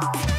Wow.